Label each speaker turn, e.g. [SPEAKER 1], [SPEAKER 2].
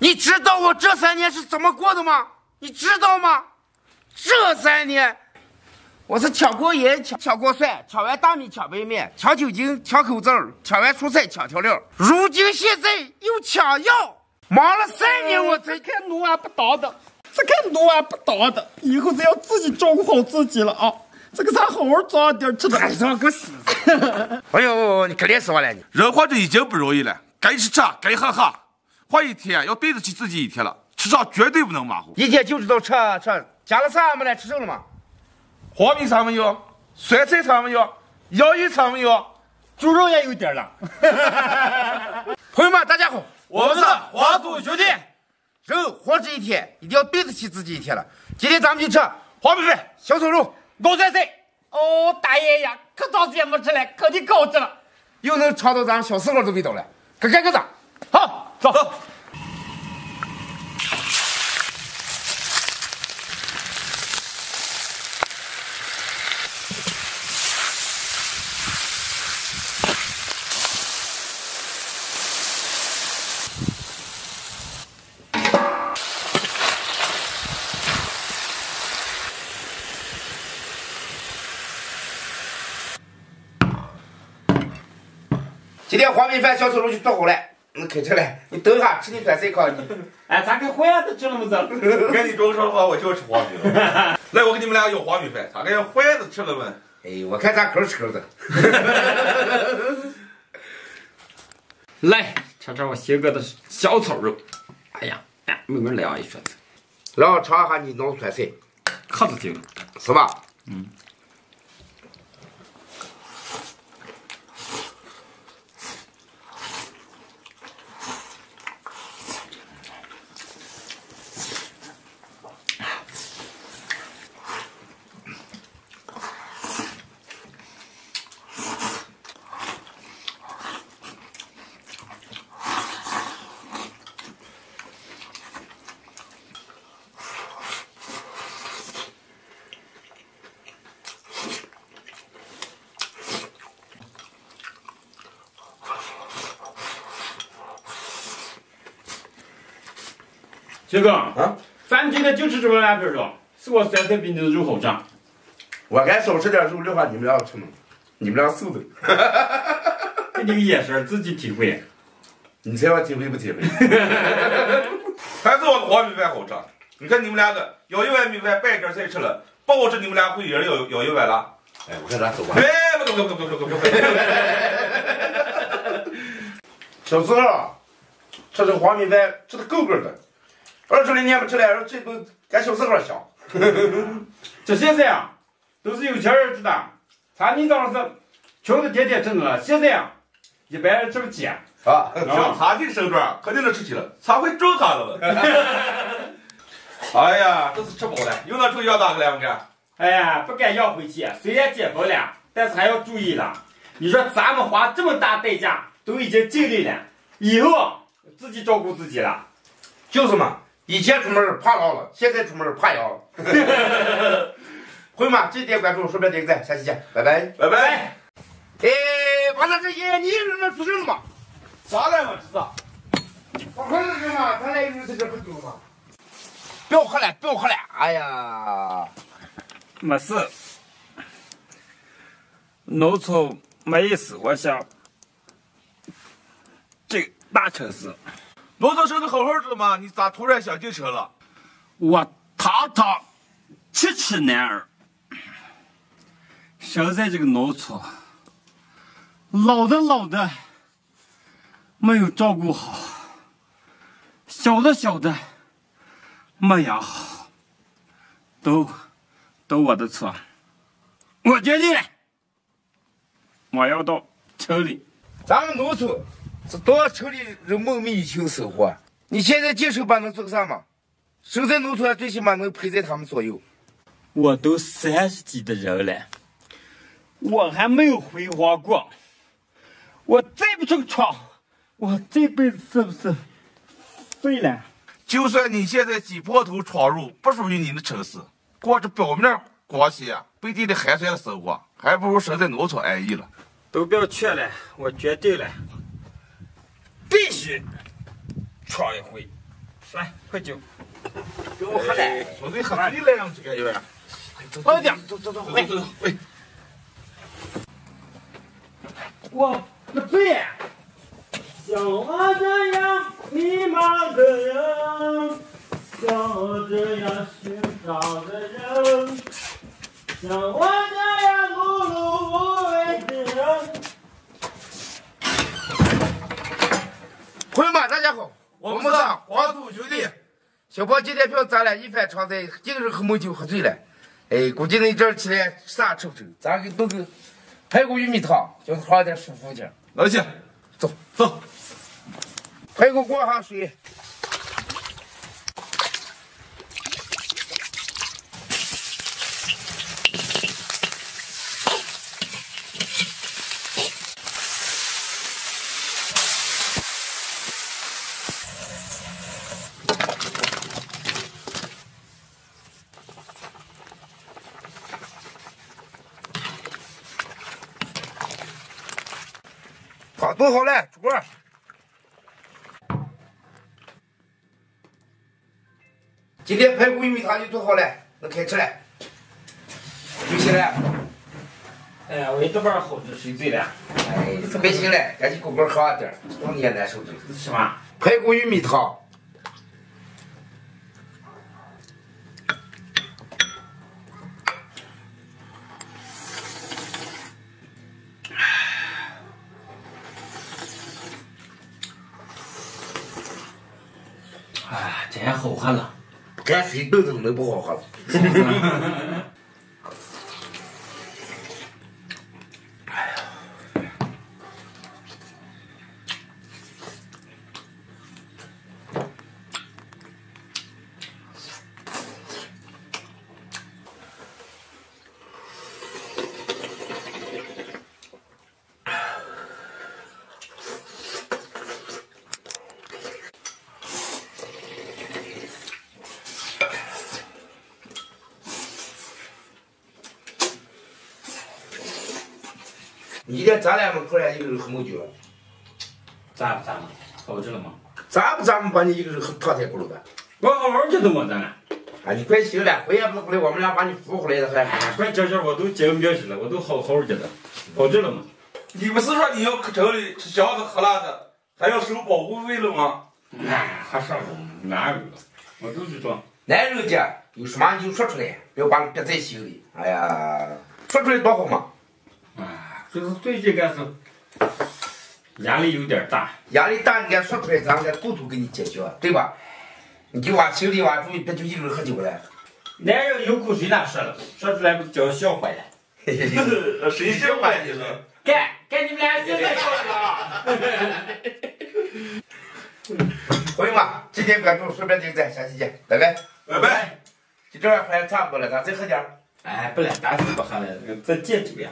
[SPEAKER 1] 你知道我这三年是怎么过的吗？你知道吗？这三年，我是抢过盐、抢抢过蒜、抢完大米、抢白面、抢酒精、抢口罩、抢完蔬菜、抢调料，如今现在又抢药，忙了三年，我才
[SPEAKER 2] 看奴俺不当的，这看奴俺不当的，以后只要自己照顾好自己了啊！这个菜好好抓点吃的。
[SPEAKER 1] 哎，让个死！哎呦，你可怜死我了你！
[SPEAKER 3] 人活着已经不容易了，该吃吃，该喝喝，活一天要对得起自己一天了，吃上绝对不能马虎。
[SPEAKER 1] 一天就知道吃吃，加了啥没来吃剩了吗？
[SPEAKER 3] 黄米掺没有？酸菜掺没有？洋芋掺没有？
[SPEAKER 2] 猪肉也有点了。
[SPEAKER 1] 朋友们，大家好，
[SPEAKER 3] 我们是黄土兄弟。
[SPEAKER 1] 人活着一天，一定要对得起自己一天了。今天咱们就吃
[SPEAKER 3] 黄米饭、
[SPEAKER 1] 小炒肉、
[SPEAKER 2] 熬酸菜。哦，大爷呀，可长时间没吃了，肯定高级了，
[SPEAKER 1] 又能尝到咱们小时候的味道了。可干个子，
[SPEAKER 2] 好，走。走
[SPEAKER 1] 今天黄米饭、小炒肉就做好了，能开车来。你等一下，吃你酸菜糠。
[SPEAKER 2] 哎，咋跟坏子吃了么子？
[SPEAKER 3] 跟你这么说的话，我就要吃黄米了。来，我给你们俩要黄米饭，咋跟坏子吃了吗？
[SPEAKER 1] 哎，我看咱口吃口的。
[SPEAKER 2] 来，尝尝我新哥的小炒肉。哎呀，哎，慢慢来啊，一说子。
[SPEAKER 1] 然后尝一下你弄酸菜，
[SPEAKER 2] 可是劲了，
[SPEAKER 1] 是吧？
[SPEAKER 2] 嗯。薛哥
[SPEAKER 1] 啊，
[SPEAKER 2] 饭今天就吃这么两份肉，是我酸菜比你的肉好吃。
[SPEAKER 1] 我该少吃点肉的话，你们俩吃吗？你们俩瘦的。
[SPEAKER 2] 你这个眼神自己体会。
[SPEAKER 1] 你猜我体会不体会？
[SPEAKER 3] 还是我的黄米饭好吃。你看你们两个舀一碗米饭，半点菜吃了，保证你们俩会一人舀舀一碗了。
[SPEAKER 1] 哎，我看咱走吧。
[SPEAKER 3] 哎，不走不走不走不走不走。
[SPEAKER 1] 小时候吃这黄米饭吃的够够的，二十来年不吃了，这都干小时候香。
[SPEAKER 2] 这现在啊，都是有钱人吃的。咱你当时穷的天天吃饿，现在啊，一般人吃不起。
[SPEAKER 1] 啊，
[SPEAKER 3] 像餐厅手段肯定能吃起了，他会挣他了。哎呀，这是吃饱了，又能出要哪个来？我看。
[SPEAKER 2] 哎呀，不敢要回去，虽然解封了，但是还要注意了。你说咱们花这么大代价，都已经尽力了，以后自己照顾自己了。
[SPEAKER 1] 就是嘛，以前出门怕老了，现在出门怕摇了。朋友们，记得点关注，顺便点个赞，下期见，拜拜，
[SPEAKER 3] 拜拜。
[SPEAKER 1] 哎，完了，这些你扔那出事了吗？
[SPEAKER 3] 啥来嘛？这
[SPEAKER 1] 是？我喝了什么？他来扔在这不丢吗？不要喝了，不要喝了！哎呀，
[SPEAKER 2] 没事，农村没意思。我想，这个大城市，
[SPEAKER 3] 农村生活好好的嘛，你咋突然想进城了？
[SPEAKER 2] 我堂堂七尺男儿，生在这个农村，老的老的没有照顾好，小的小的没养好，都都我的错。我决定了，我要到城里。
[SPEAKER 1] 咱们农村是多城里人梦寐以求生活。你现在进城吧，能做个啥嘛？生在农村，最起码能陪在他们左右。
[SPEAKER 2] 我都三十几的人了，我还没有辉煌过。我再不出个闯，我这辈子是不是废了？
[SPEAKER 3] 就算你现在挤破头闯入不属于你的城市，过着表面光鲜、背地里寒酸的生活，还不如生在农村安逸了。
[SPEAKER 2] 都不要劝了，我决定了，必须闯一回。来，喝酒。
[SPEAKER 1] 给我喝点。
[SPEAKER 3] 兄弟喝醉了呀，这个有点。
[SPEAKER 1] 快点，走走走，
[SPEAKER 3] 走走走，喂。
[SPEAKER 2] 我不醉。像我这样迷茫的人，像我这样寻找的人，像我这样碌碌无为的人。
[SPEAKER 1] 朋友们，大家好，我们是黄土兄弟。小胖今天票咱俩一番长在，一个人喝闷酒喝醉了。哎，估计那阵儿起来啥吃不成，咱给弄个排骨玉米汤，叫他喝点舒服点。
[SPEAKER 3] 老谢，
[SPEAKER 1] 走
[SPEAKER 3] 走。
[SPEAKER 1] 排骨过下水。好，炖好了，出锅。今天排骨玉米汤就做好了，能开吃了。就起来。
[SPEAKER 2] 哎呀，我一大半好就睡醉了。
[SPEAKER 1] 哎，可别醒了，赶紧给我喝点，让你也难受着。
[SPEAKER 2] 什么？
[SPEAKER 1] 排骨玉米汤。
[SPEAKER 2] 好喝了。
[SPEAKER 1] 干水豆豆能不好喝了？你连咱俩门口来一个人喝闷酒，
[SPEAKER 2] 咋不咋嘛？好着了吗？
[SPEAKER 1] 咋不咱们把你一个人喝躺太咕噜的。
[SPEAKER 2] 我好好着的嘛，咱俩。
[SPEAKER 1] 啊，你快醒了，回也不回来，我们俩把你扶回来的还。
[SPEAKER 2] 哎，快这这，我都见面去了，我都好好着的，好着了吗？
[SPEAKER 3] 你不是说你要去城里，吃香的喝辣的，还要收保护费了吗？
[SPEAKER 2] 哎，还啥不？哪有？我都是装。
[SPEAKER 1] 男人家有什么你就说出来，不要把你憋在心里。哎呀，说出来多好嘛！
[SPEAKER 2] 哎，就是最近干是压力有点大。
[SPEAKER 1] 压力大，你敢说出来，咱该共同给你解决，对吧？你就往心里往注意，别就一个人喝酒了。
[SPEAKER 2] 男人有苦谁哪说了，说出来不叫笑话呀？
[SPEAKER 3] 谁笑话你了？
[SPEAKER 2] 干干你们俩现在笑了啊！
[SPEAKER 1] 朋友们，今天关注顺便点赞，下期见，拜拜。
[SPEAKER 3] 拜拜。
[SPEAKER 1] 就这样，快差不多了，咱再喝点。
[SPEAKER 2] 哎，不了，咱是不喝了，再戒酒呀。